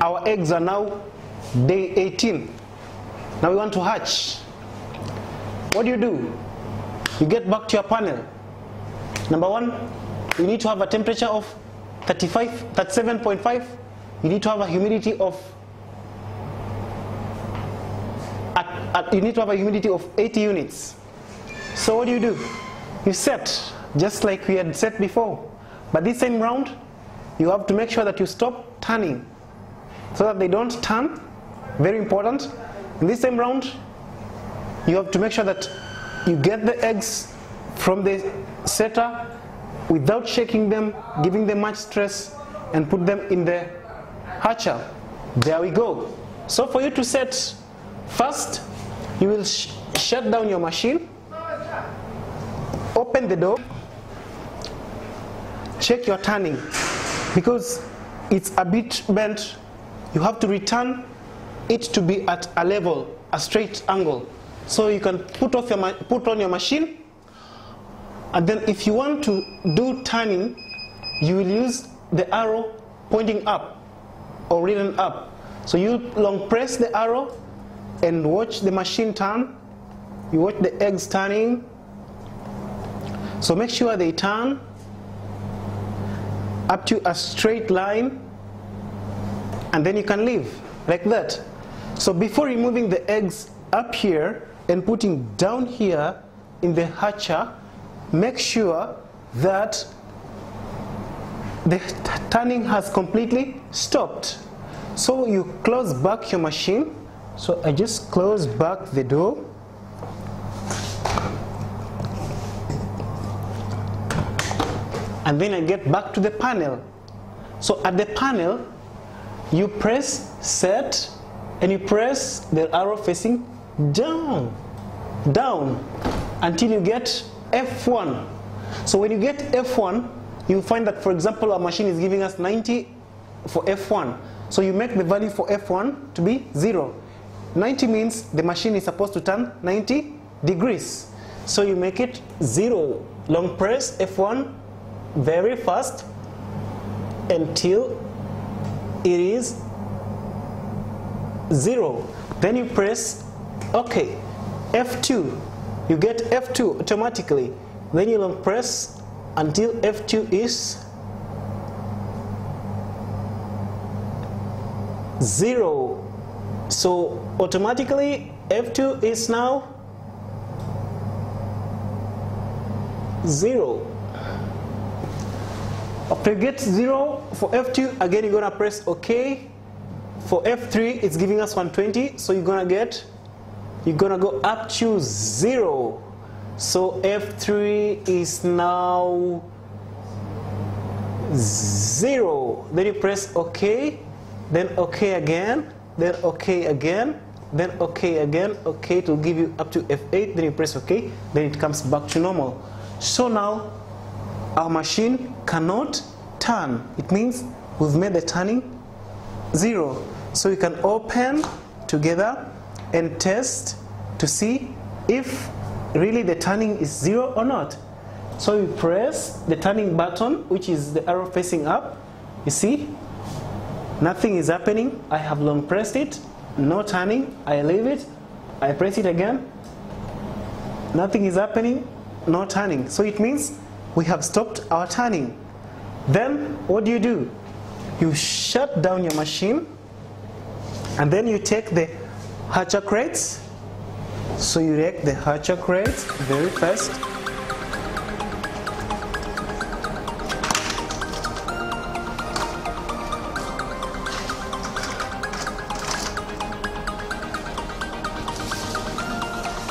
our eggs are now day 18. Now we want to hatch. What do you do? You get back to your panel. Number one, you need to have a temperature of 35, 37.5. You need to have a humidity of at, at, you need to have a humidity of 80 units. So what do you do? You set, just like we had set before. But this same round, you have to make sure that you stop turning so that they don't turn. Very important. In this same round, you have to make sure that you get the eggs from the setter without shaking them, giving them much stress, and put them in the hatcher. There we go. So for you to set, first, you will sh shut down your machine, open the door, check your turning. Because it's a bit bent, you have to return it to be at a level, a straight angle. So you can put, off your put on your machine, and then if you want to do turning, you will use the arrow pointing up or written up. So you long press the arrow and watch the machine turn. You watch the eggs turning. So make sure they turn up to a straight line and then you can leave like that. So before removing the eggs up here and putting down here in the hatcher, make sure that the turning has completely stopped. So you close back your machine. So I just close back the door. And then I get back to the panel. So at the panel, you press set and you press the arrow facing down, down until you get F1. So when you get F1, you find that, for example, our machine is giving us 90 for F1. So you make the value for F1 to be 0. 90 means the machine is supposed to turn 90 degrees. So you make it 0. Long press F1 very fast until it is 0. Then you press OK. F2. You get F2 automatically. Then you long press until F2 is 0. So automatically F2 is now 0. Get 0 for F2, again you're to press OK. For F3, it's giving us 120, so you're to get, you're to go up to 0. So F3 is now 0. Then you press OK, then OK again, then OK again, then OK again, OK to give you up to F8, then you press OK, then it comes back to normal. So now our machine cannot turn. It means we've made the turning zero. So we can open together and test to see if really the turning is zero or not. So we press the turning button, which is the arrow facing up. You see, nothing is happening. I have long pressed it, no turning. I leave it, I press it again. Nothing is happening, no turning. So it means we have stopped our turning. Then what do you do? You shut down your machine and then you take the hatcher crates. So you take the hatcher crates very fast.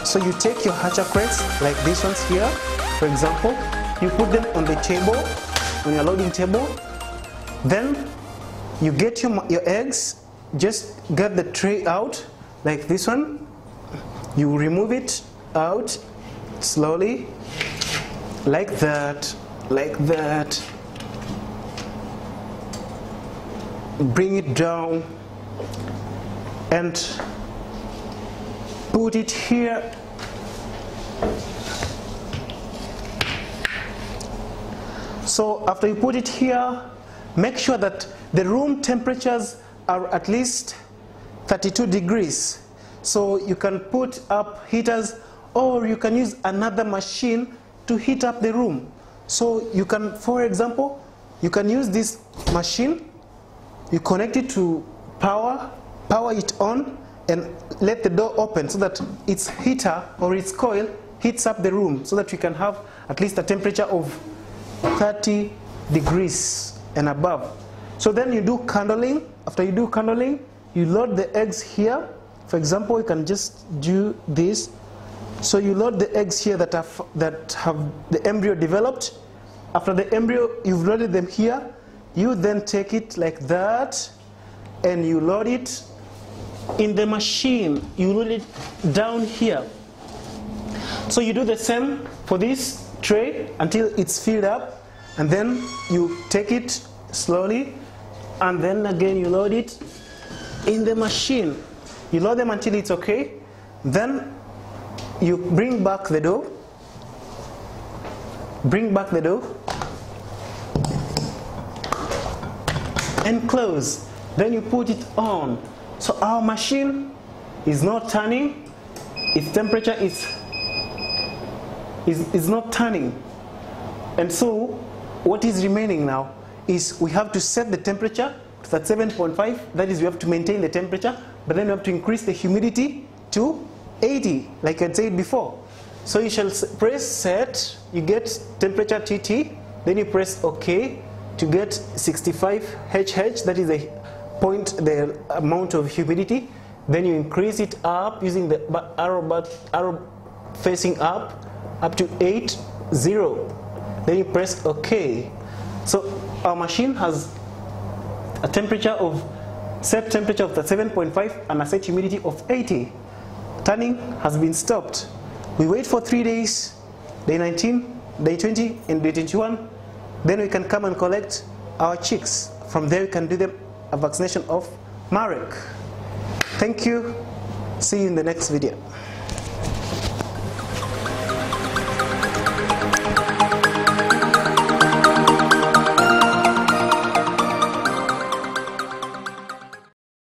So you take your hatcher crates like these ones here, for example, you put them on the table, on your loading table, then you get your, your eggs, just get the tray out like this one, you remove it out slowly, like that, like that, bring it down and put it here So after you put it here, make sure that the room temperatures are at least 32 degrees. So you can put up heaters or you can use another machine to heat up the room. So you can, for example, you can use this machine, you connect it to power, power it on, and let the door open so that its heater or its coil heats up the room so that we can have at least a temperature of 30 degrees and above. So then you do candling. After you do candling, you load the eggs here. For example, you can just do this. So you load the eggs here that have, that have the embryo developed. After the embryo, you've loaded them here. You then take it like that and you load it in the machine. You load it down here. So you do the same for this tray until it's filled up and then you take it slowly and then again you load it in the machine. You load them until it's okay. Then you bring back the dough. Bring back the dough. And close. Then you put it on. So our machine is not turning. Its temperature is, is, is not turning. And so what is remaining now is we have to set the temperature to that 7.5. That is, we have to maintain the temperature, but then we have to increase the humidity to 80, like I said before. So you shall press set, you get temperature TT, then you press OK to get 65 HH, that is the point, the amount of humidity. Then you increase it up using the arrow, arrow facing up, up to 8, 0. Then you press OK. So our machine has a temperature of set temperature of the 7.5 and a set humidity of 80. Turning has been stopped. We wait for three days, day 19, day 20, and day 21. Then we can come and collect our chicks. From there we can do them a vaccination of Marek. Thank you. See you in the next video.